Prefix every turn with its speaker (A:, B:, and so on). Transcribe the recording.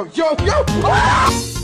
A: Yo, yo, yo! Ah!